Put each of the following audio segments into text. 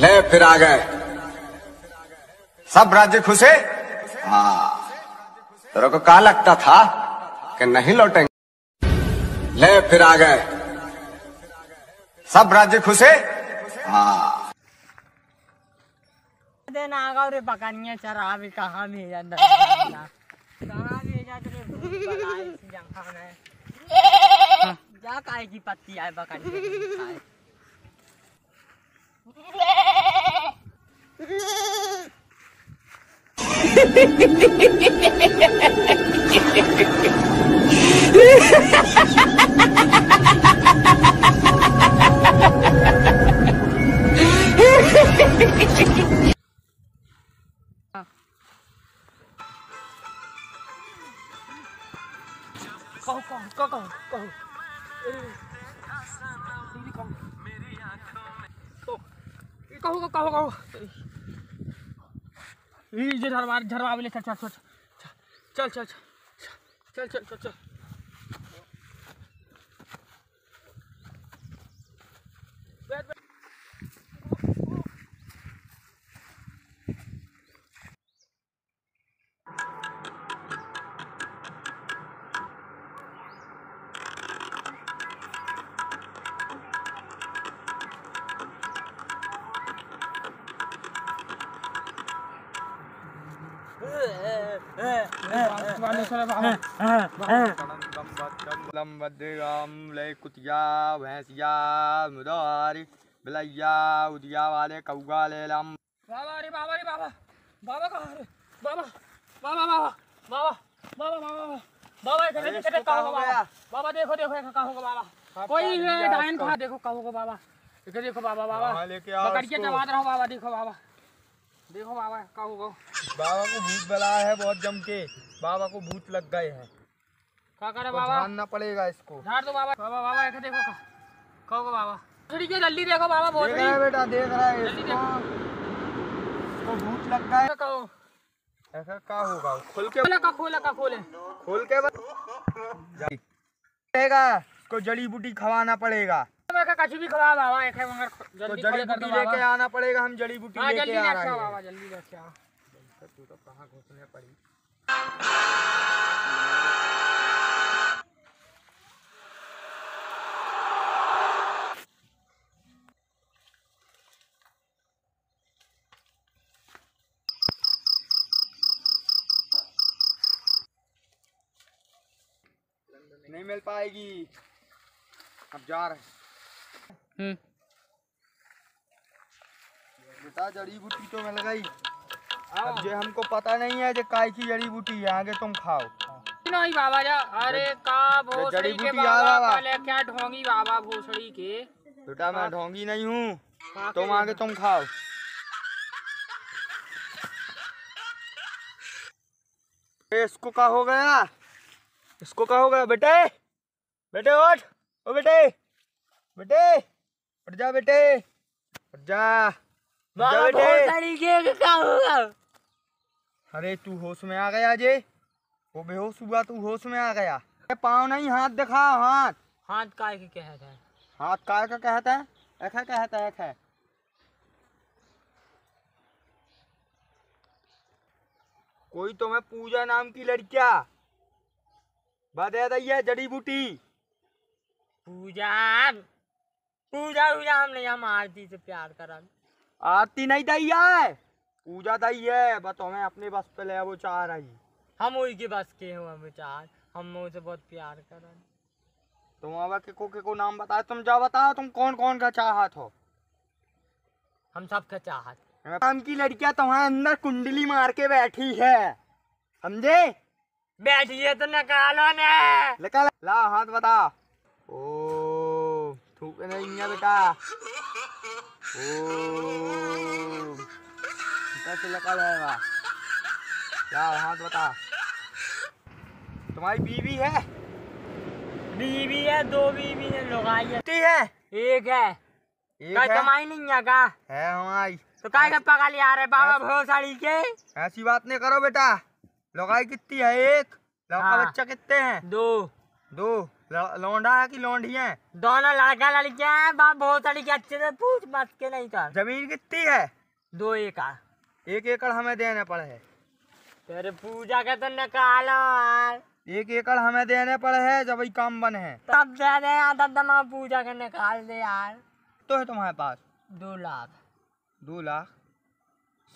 ले फिर आ गए। सब राज्य खुशे हाँ? तेरे को कहा लगता था कि नहीं लौटेंगे? ले फिर आ गए। सब राज्य खुशे हाँ? देना आगा रे पकानिया चरा भी कहाँ भेजा अंदर कहाँ भेजा तेरे भूत बनाए इस में। जा काय की पत्ती आए पकानिया? con con con con con. Ừ. Đi đi con. कहो कहो कहो ये झरवा झरवा ले चल। चल चल चल चल चल चल चल चल। वाले कौआ ले लम बाबा रे बाबा रे बाबा बाबा कहाँ रे बाबा बाबा बाबा बाबा बाबा बाबा बाबा इधर अरे, इसको कहाँ होगा बाबा बाबा देखो देखो कहाँ होगा बाबा कोई डायन इसको। देखो कहाँ होगा बाबा इधर देखो बाबा बाबा लेके आओ पकड़ के इसको। जमा रहो बाबा देखो बाबा देखो बाबा कहाँ होगा बाबा को भूत बला है बहुत जम के बाबा को भूत लग गए हैं। करे बाबा? पड़ेगा इसको। झाड़ दो बाबा। बाबा बाबा देखो कहाँ कहाँ बाबा। के जल्दी देखो बाबा देख रहा है बेटा देख रहा है जल्दी इसको। इसको भूत लग कहो। ऐसा क्या होगा? खुल के खोला का खोला का खोले। खोल के बस रहेगा इसको जड़ी बूटी खवाना पड़ेगा। कछु भी खवा बाबा एक है मगर जल्दी जड़ी बूटी लेके आना पड़ेगा। हम जड़ी बूटी हाँ लेके आ रहे बाबा हैं जल्दी लेके आओ तू तो कहाँ घुसने पड़ी? नहीं मिल पाएगी। अब जा रहे हैं। हम्म। बेटा जड़ी बूटी तो मैं गई। अब ये हमको पता नहीं है जे काय की जड़ी बूटी है आगे तुम खाओ। नहीं बाबा जा अरे का भोसड़ी के बाबा। काले क्या ढोंगी बाबा भोसड़ी के? बेटा मैं ढोंगी नहीं हूँ। तुम आगे तुम खाओ। ए, इसको क्या हो गया? इसको क्या हो गया बेटे? बेटे उठ। ओ बेटे बेटे उठ जा बेटे उठ जा। बाबा बेटे। भोसड़ी के होगा? अरे तू होश में आ गया जे। वो बेहोश हुआ तू होश में आ गया। पाँव नहीं हाथ दिखा हाथ। हाथ काय के कहता है? हाथ काय का कहता है? ऐसा कहता है ऐसा कोई तो मैं पूजा नाम की लड़किया। बता जड़ी बूटी। पूजा? पूजा पूजा हम नहीं हम आरती से प्यार करा आरती नहीं दैया है? पूजा दी है बस हमें अपने बस पे ले वो चाह रही हम वही के बस के हुआ विचार हम उसे बहुत प्यार करा तुम अब के को के को नाम बताओ तुम जा बताओ तुम कौन कौन का चाहत हो? हम सबका चाहत। नाम की लड़कियाँ तुम्हारे अंदर कुंडली मार के बैठी है समझे? बैठिए तो निकालो ने निकाल ला हाथ बता। ओ थूक नहीं बेटा। ओ कैसे निकाल आएगा ला हाथ बता। तुम्हारी बीवी है? बीवी है दो बीवी है लुगाई है। कितनी है? एक है। एक है? कमाई नहीं है का है हमारी। तो काय का पका लिया रहे बाबा भोसड़ी के? ऐसी बात नहीं करो बेटा। लगाई कितनी है? एक। लड़का हाँ। बच्चा कितने हैं? दो। दो। लौंडा है कि लौंडी है? दोनों लड़का लड़कियाँ हैं बाप बहुत लड़की अच्छे से पूछ मत के नहीं कर। ज़मीन कितनी है? दो एकड़ एक एकड़ हमें देने पड़े है। तेरे पूजा के तो निकालो यार। एक एकड़ हमें देने पड़े है जब वही काम बने हैं। तब दे दे यार तब तो पूजा के निकाल दे यार। तो है तुम्हारे पास? दो लाख। दो लाख?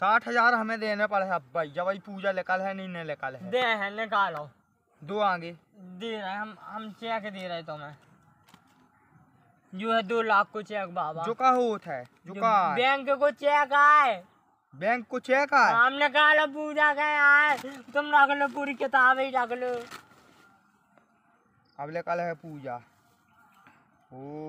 साठ हज़ार हमें देने पड़े है अब भाई जब वही पूजा निकल है नहीं निकल है। दे है निकालो। दो आगे। दे रहे हम हम चेक दे रहे तुम्हें। जो है दो लाख को चेक बाबा। जो का होता है जो जो का बैंक को चेक आए। बैंक कुछ है का हमने कहा लो पूजा के यार तुम रख लो पूरी किताब ही रख लो अब कल है पूजा ओम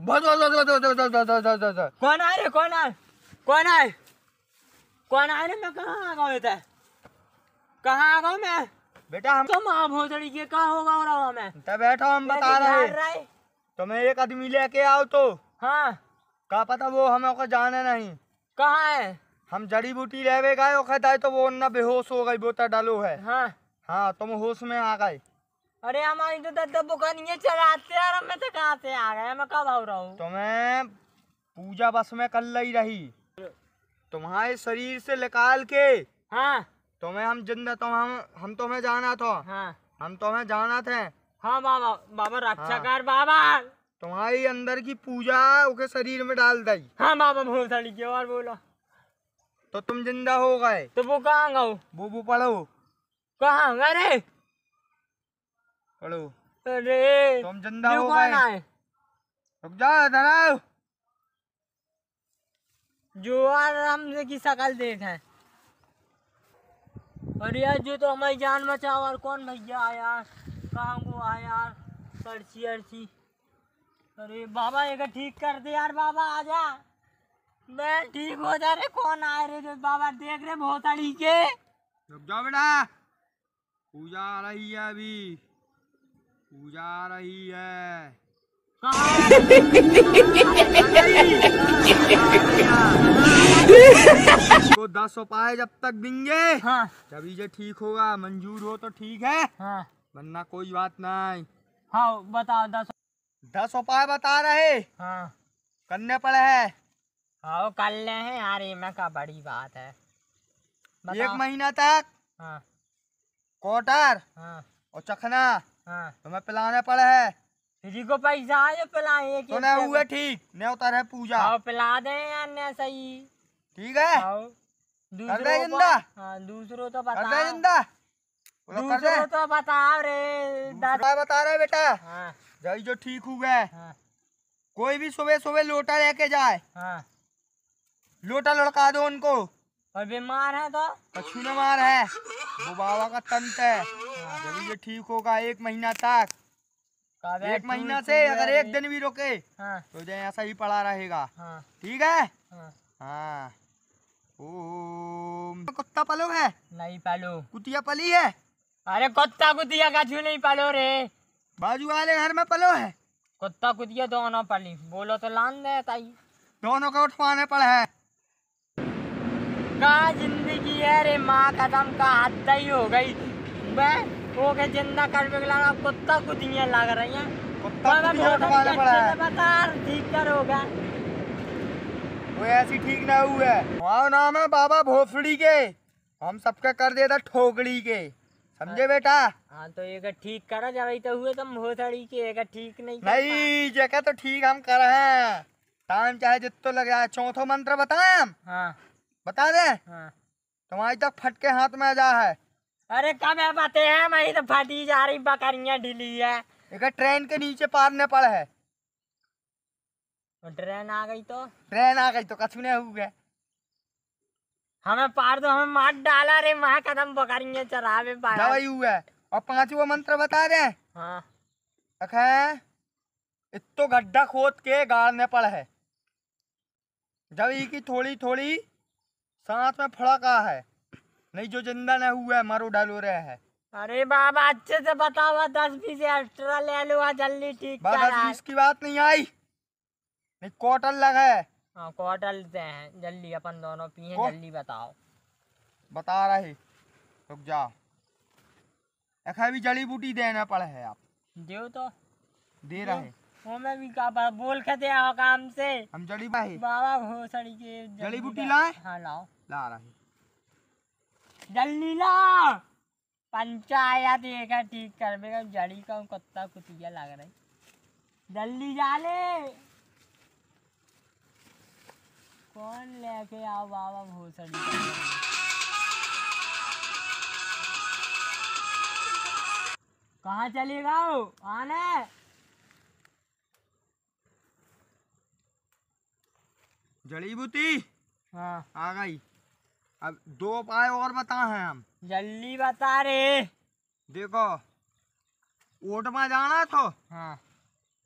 बस बस बस बस बस बस बस बस बस बस कौन आए रे कौन आए? कौन आए? कौन आए रे मैं कहाँ आ गया था कहाँ आ गया मैं? बेटा हम तो माँ भोसड़ी के कहाँ होगा हो रहा मैं? तब बैठो हम बता रहे रहे तुम्हें एक आदमी लेके आओ तो। हाँ। का पता वो हमें को जाने नहीं। कहाँ है? हम जड़ी बूटी लेवे गए है तो वो न बेहोश हो गई बोता डालो है। हाँ। हाँ तुम होश में आ गए। अरे हमारी तो दद्दा बुकानियाँ चलाते यार हम तो कहाँ से आ गए मैं कब आ रहा? हूँ तुम्हें पूजा बस में कल ही रही। तुम्हारे शरीर से निकाल के हाँ। तुम्हें हम ज़िंदा तुम हम हम तुम्हें जाना था। हाँ। हम तुम्हें जाना थे। हाँ बाबा बाबा रक्षा हाँ। कर बाबा। तुम्हारी अंदर की पूजा उसके शरीर में डाल दी। हाँ बाबा भोसड़ी की और बोला। तो तुम ज़िंदा हो गए। तो वो कहाँ गो वो वो पढ़ो। कहाँ अरे पढ़ो अरे तुम ज़िंदा हो गए रुक जो यार हमसे की शकल देख है। अरे यार जो तो हमारी जान बचाओ और कौन भैया आया कहाँ को आया यार? पर्ची अर्ची अरे बाबा एक ठीक कर दे यार बाबा आजा। मैं ठीक हो जा रे कौन आए रे जो बाबा देख रहे भोसड़ी के। रुक जाओ बेटा। पूजा आ रही है अभी। पूजा आ रही है। तो दस उपाय जब तक देंगे हाँ। तभी जे ठीक होगा मंजूर हो तो ठीक है। हाँ। वरना कोई बात नहीं। हाँ बताओ दस दस उपाय बता रहे। हाँ। करने पड़े है। हाँ कर ले हैं। यार ये में का बड़ी बात है। एक महीना तक हाँ। कोटर हाँ। और चखना। हाँ। तुम्हें पिलाने पड़े है। किसी को पैसा आए पिलाए तो न हुए ठीक न उतर है पूजा। आओ पिला दे ने सही। ठीक है? दूसरों ज़िंदा? हाँ दूसरों तो बता। ज़िंदा। दूसरों तो बता रे बता रहे बेटा। हाँ। जो ठीक हो गए हाँ। कोई भी सुबह सुबह लोटा लेके जाए। हाँ। लोटा लड़का दो उनको। और बीमार है तो? कछु मार है। वो बाबा का तंत्र है। ये ठीक होगा एक महीना तक। एक महीना से अगर एक दिन भी रुके हाँ। तो जो ऐसा ही पड़ा रहेगा। हाँ। ठीक है? हाँ। हाँ। ओम। कुत्ता पलो है? नहीं पालो। कुतिया पली है? अरे कुत्ता कुतिया कछु नहीं पालो रे। बाजू वाले घर में पलो है? कुत्ता कुतिया दोनों पली। बोलो तो लान दे ताई। दोनों का उठवाने पड़े है। का ज़िंदगी है रे माँ कदम का हद ही हो गई। मैं हो के ज़िंदा कर बिगला कुत्ता कुतिया लग रही हैं। कुत्ता कुतिया भोसड़ी पड़ा है बता ठीक करोगा वो ऐसी ठीक ना हुआ है। हमारा नाम है बाबा भोसड़ी के। हम सबका कर देता ठोकड़ी के। समझे बेटा? हाँ तो एक ठीक करा जब तो हुए तुम भोसड़ी के एक ठीक नहीं नहीं जगह तो ठीक हम कर रहे हैं। टाइम चाहे जितो लग जाए चौथो मंत्र बताए हम? हाँ। बता दे? हाँ। तुम्हारी तक फटके हाथ में आ जा है। अरे कब है बातें हैं? मैं तो फटी जा रही बकरियाँ ढीली है। एक ट्रेन के नीचे पार पारने पड़ है। ट्रेन आ गई तो? ट्रेन आ गई तो कछु नहीं हुआ हमें पार दो हमें मार डाला रे वहाँ कदम बकरियाँ चरावे दवाई हुआ है। और पांचवा मंत्र बता दे। हाँ। अखे इतो गड्ढा खोद के गाड़ने पड़ है। जब की थोड़ी थोड़ी सांस में फड़का है। नहीं जो ज़िंदा न हुआ है मारो डालो रहा है। अरे बाबा अच्छे से बताओ दस बीस एक्स्ट्रा ले लो जल्दी ठीक बस कर। आज इसकी बात नहीं आई। नहीं कॉटन लगा है। हाँ क्वार्टर से हैं। जल्दी अपन दोनों पिए जल्दी बताओ। बता रहे। रुक जा। अखा भी जड़ी बूटी देना पड़ा है आप। दो तो। दे रहे वो मैं भी का बोल के दे आओ काम से। हम जड़ी बाहे बाबा घोसड़ी के जड़ी बूटी लाए? हाँ लाओ। ला रहे। जल्दी लाओ पंचायत ठीक करवेगा जड़ी का कुत्ता कुतिया लग रही जल्दी जा ले कौन लेके आओ बाबा भोसड़ी। कहाँ चलेगा वो? आने जड़ी बूटी? हाँ। आ गई। अब दो उपाय और बता हैं हम। जल्दी बता रे। देखो ओटमा जाना तो? हाँ।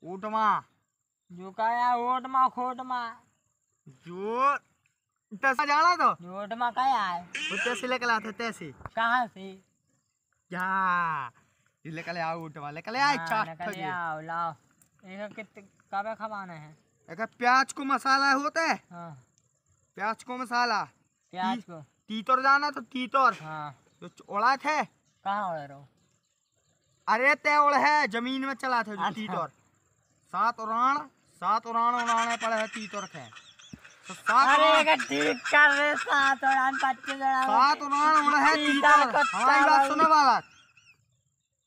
ओटमा। जो कहा ओटमा खोटमा। जो तैसा जाना तो? ओट मा कहा है? वो तैसे लेकर आते तैसे। कहाँ से? जा लेकर आओ ओटमा लेकर आए हाँ, आओ लाओ। एक कितने कब खवाना है? एक प्याज को मसाला होता है? हाँ। प्याज को मसाला। प्याज को। तीतर जाना तो तीतर। हाँ। जो ओड़ा थे? कहाँ रहे? अरे ते ओड़ है ज़मीन में चला थे जो अच्छा। तीतर। सात उड़ान सात उड़ान उड़ाने पड़े है तीतर के। तो सात अरे ठीक कर रहे सात उड़ान पच्चीस उड़ान सात उड़ान उड़ा है तीतर। हमारी बात सुनो बालक।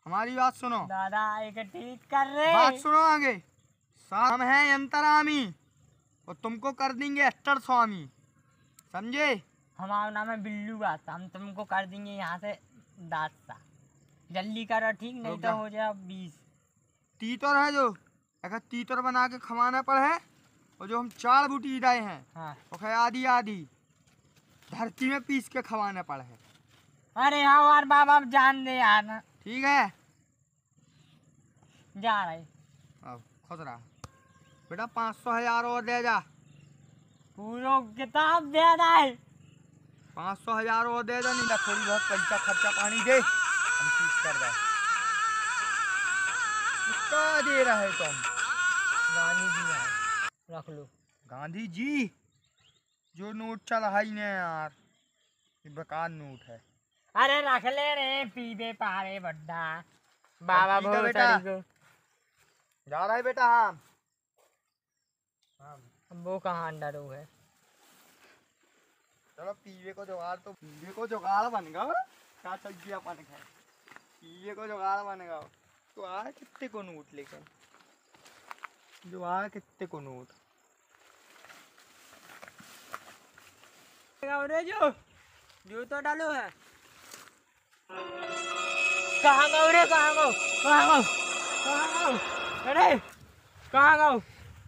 हमारी बात सुनो। दादा एक ठीक कर रहे बात सुनो आगे। हम हैं अंतरामी और तुमको कर देंगे अस्टर स्वामी। समझे? हमारा नाम है बिल्लू बात हम तुमको कर देंगे यहाँ से दास सा जल्दी करो ठीक? नहीं तो हो जाए बीस। तीतर है जो। अगर तीतर बना के खवाना पर है और जो हम चार बूटी दाए हैं हाँ। वो है आधी आधी। धरती में पीस के खवाना पड़ है। अरे हाँ और बाबा जान दे यार। ना ठीक है? जा रहे। अब खुश रहा बेटा पाँच सौ हज़ार और दे जा। पूरा किताब दे रहा पाँच सौ हज़ार और दे दो नहीं थोड़ी बहुत पैसा खर्चा पानी दे हम ठीक कर दे कितना दे रहे तुम गांधी जी है रख लो गांधी जी जो नोट चल रहा ही नहीं यार ये बेकार नोट है अरे रख ले रे पीबे पारे बड्डा बाबा अब ठीक है बहुत बेटा। जा रहा है बेटा हम अब वो कहाँ अंडर हो है चलो पीवे को जुगाड़ तो पीवे को जुगाड़ बन गया क्या सब्ज़ी अपन खाए पीवे को जुगाड़ बन गया तो आ कितने को नोट लेकर? जो आ कितने को नोट? रे जो जो तो डालो है। कहाँ गो रे? कहाँ गो कहाँ गो कहाँ गो अरे कहाँ गो कहाँ गो